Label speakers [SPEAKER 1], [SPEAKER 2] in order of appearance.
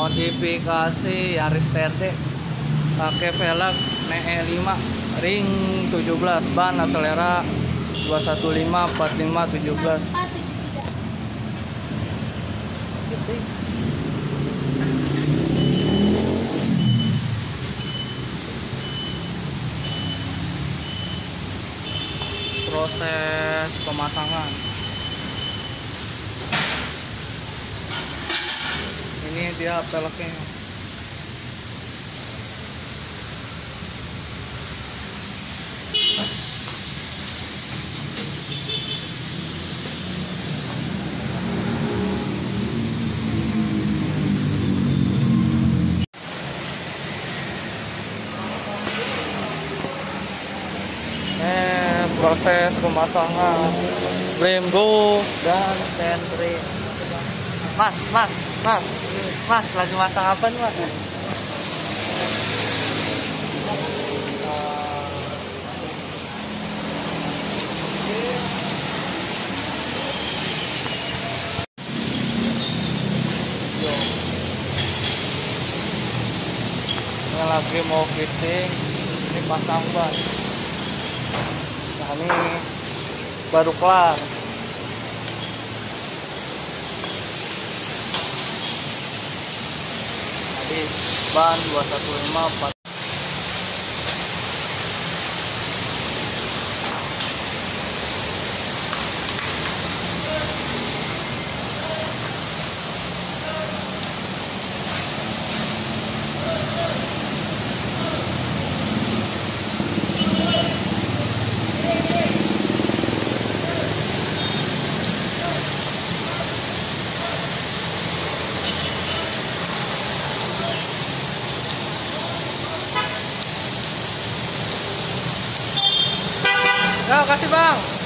[SPEAKER 1] modifikasi Yaris TRD pakai velg NE 5 ring 17 ban aselera 215 45 17 proses pemasangan ini dia peleknya eh proses pemasangan lemgo dan sentri mas mas mas mas lagi masang apa nih mas. Ini lagi mau fitting ini pasang ban nah ini baru kelar jadi ban 215 Ya, kasih bang.